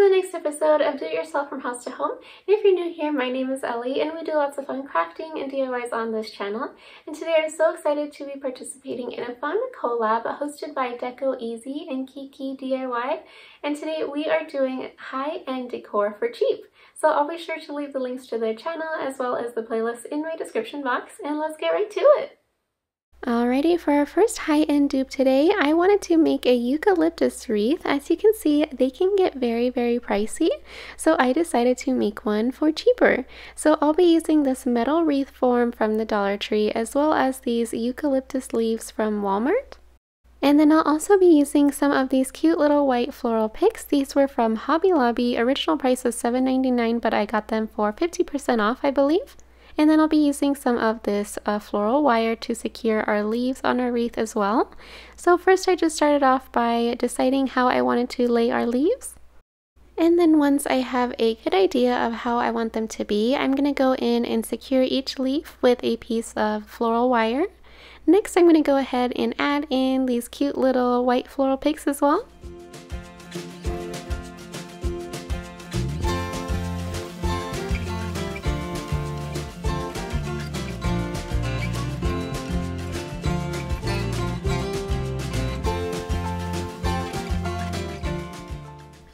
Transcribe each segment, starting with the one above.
to the next episode of Do It Yourself from House to Home. And if you're new here, my name is Ellie and we do lots of fun crafting and DIYs on this channel. And today I'm so excited to be participating in a fun collab hosted by Deco Easy and Kiki DIY. And today we are doing high-end decor for cheap. So I'll be sure to leave the links to their channel as well as the playlist in my description box and let's get right to it. Alrighty, for our first high-end dupe today, I wanted to make a eucalyptus wreath. As you can see, they can get very, very pricey, so I decided to make one for cheaper. So I'll be using this metal wreath form from the Dollar Tree, as well as these eucalyptus leaves from Walmart. And then I'll also be using some of these cute little white floral picks. These were from Hobby Lobby, original price was $7.99, but I got them for 50% off, I believe. And then I'll be using some of this uh, floral wire to secure our leaves on our wreath as well. So first I just started off by deciding how I wanted to lay our leaves. And then once I have a good idea of how I want them to be, I'm going to go in and secure each leaf with a piece of floral wire. Next I'm going to go ahead and add in these cute little white floral picks as well.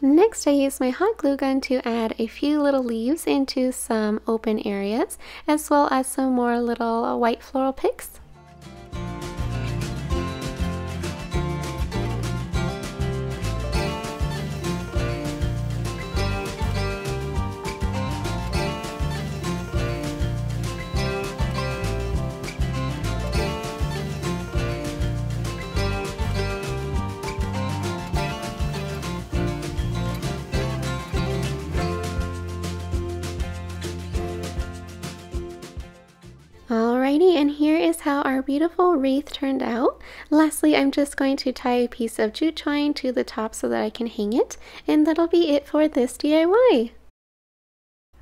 Next I use my hot glue gun to add a few little leaves into some open areas as well as some more little white floral picks. How our beautiful wreath turned out. Lastly, I'm just going to tie a piece of jute twine to the top so that I can hang it, and that'll be it for this DIY.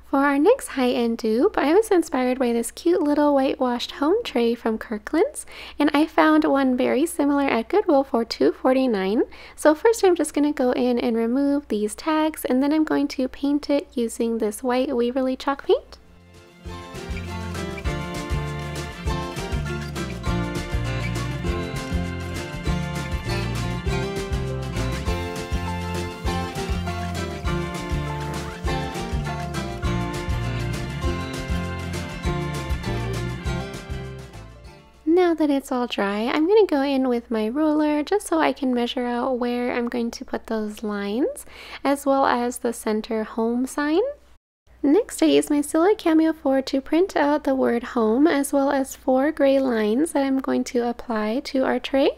For our next high-end dupe, I was inspired by this cute little whitewashed home tray from Kirkland's, and I found one very similar at Goodwill for $2.49. So first I'm just going to go in and remove these tags, and then I'm going to paint it using this white Waverly chalk paint. That it's all dry, I'm going to go in with my ruler just so I can measure out where I'm going to put those lines, as well as the center home sign. Next, I use my Silhouette Cameo 4 to print out the word home, as well as four gray lines that I'm going to apply to our tray.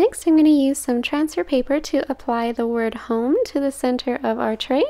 Next, I'm going to use some transfer paper to apply the word home to the center of our tray.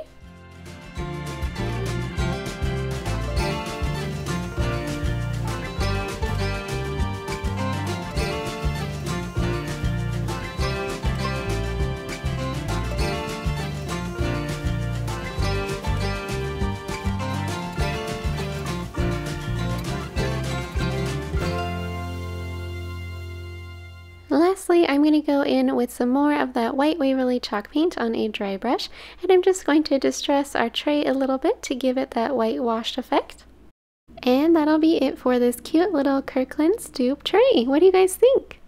Lastly, I'm going to go in with some more of that white Waverly chalk paint on a dry brush, and I'm just going to distress our tray a little bit to give it that white washed effect. And that'll be it for this cute little Kirkland's dupe tray. What do you guys think?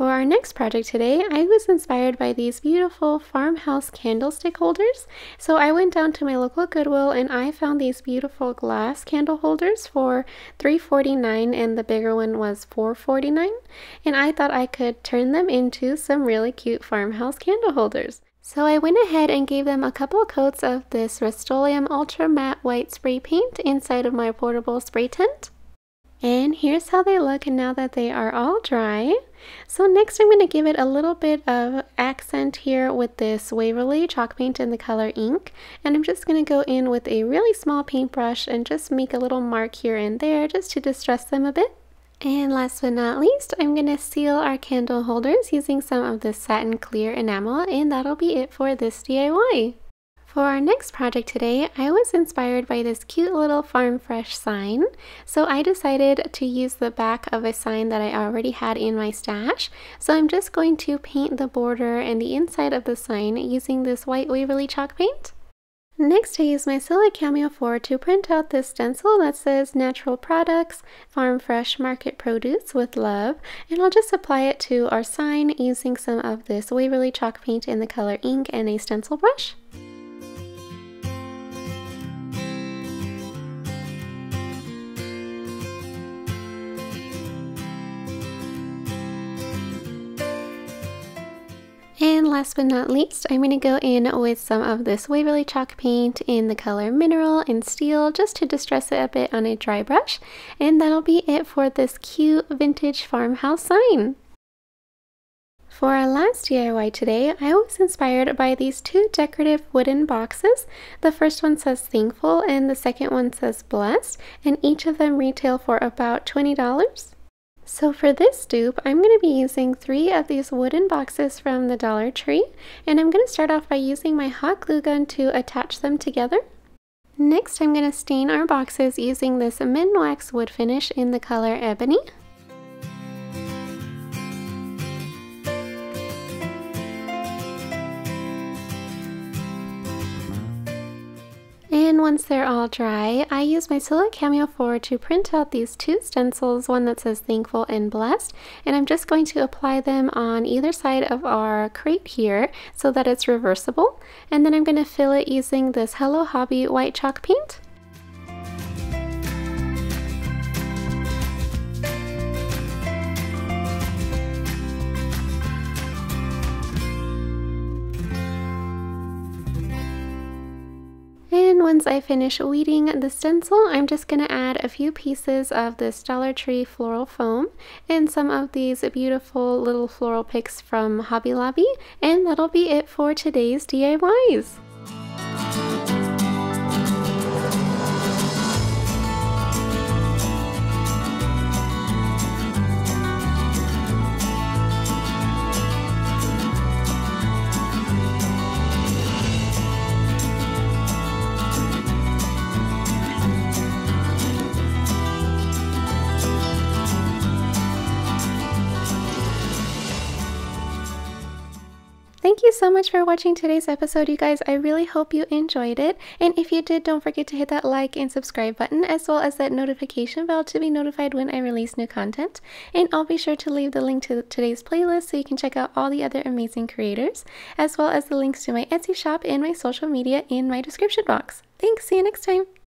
For our next project today, I was inspired by these beautiful farmhouse candlestick holders. So I went down to my local Goodwill and I found these beautiful glass candle holders for $3.49 and the bigger one was $4.49. And I thought I could turn them into some really cute farmhouse candle holders. So I went ahead and gave them a couple coats of this Rust-Oleum Ultra Matte White Spray Paint inside of my portable spray tent. And here's how they look and now that they are all dry. So next I'm going to give it a little bit of accent here with this Waverly chalk paint in the color ink. And I'm just going to go in with a really small paintbrush and just make a little mark here and there just to distress them a bit. And last but not least, I'm going to seal our candle holders using some of this satin clear enamel and that'll be it for this DIY. For our next project today, I was inspired by this cute little Farm Fresh sign. So I decided to use the back of a sign that I already had in my stash. So I'm just going to paint the border and the inside of the sign using this white Waverly chalk paint. Next, I use my Silhouette Cameo 4 to print out this stencil that says Natural Products, Farm Fresh Market Produce with Love, and I'll just apply it to our sign using some of this Waverly chalk paint in the color ink and a stencil brush. And last but not least, I'm going to go in with some of this Waverly Chalk paint in the color Mineral and Steel just to distress it a bit on a dry brush. And that'll be it for this cute vintage farmhouse sign. For our last DIY today, I was inspired by these two decorative wooden boxes. The first one says thankful and the second one says blessed, and each of them retail for about $20. So for this dupe, I'm going to be using three of these wooden boxes from the Dollar Tree, and I'm going to start off by using my hot glue gun to attach them together. Next, I'm going to stain our boxes using this Minwax wood finish in the color Ebony. Once they're all dry, I use my Silhouette Cameo 4 to print out these two stencils, one that says thankful and blessed, and I'm just going to apply them on either side of our crate here so that it's reversible. And then I'm going to fill it using this Hello Hobby white chalk paint. Once I finish weeding the stencil, I'm just going to add a few pieces of this Dollar Tree floral foam and some of these beautiful little floral picks from Hobby Lobby. And that'll be it for today's DIYs. So much for watching today's episode, you guys. I really hope you enjoyed it. And if you did, don't forget to hit that like and subscribe button, as well as that notification bell to be notified when I release new content. And I'll be sure to leave the link to today's playlist so you can check out all the other amazing creators, as well as the links to my Etsy shop and my social media in my description box. Thanks, see you next time.